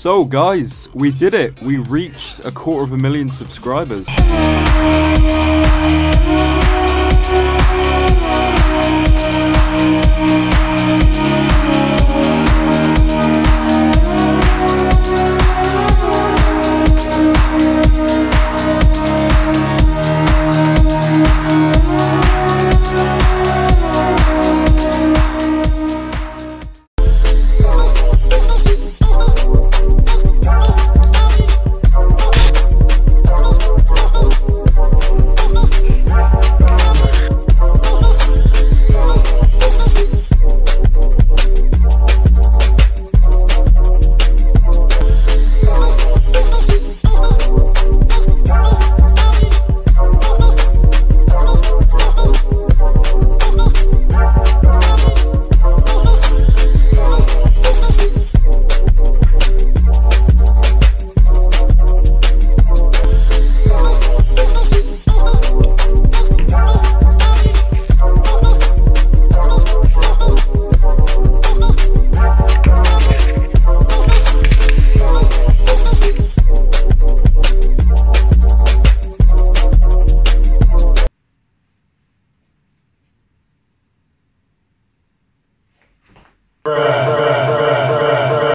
So guys, we did it. We reached a quarter of a million subscribers. Bruh.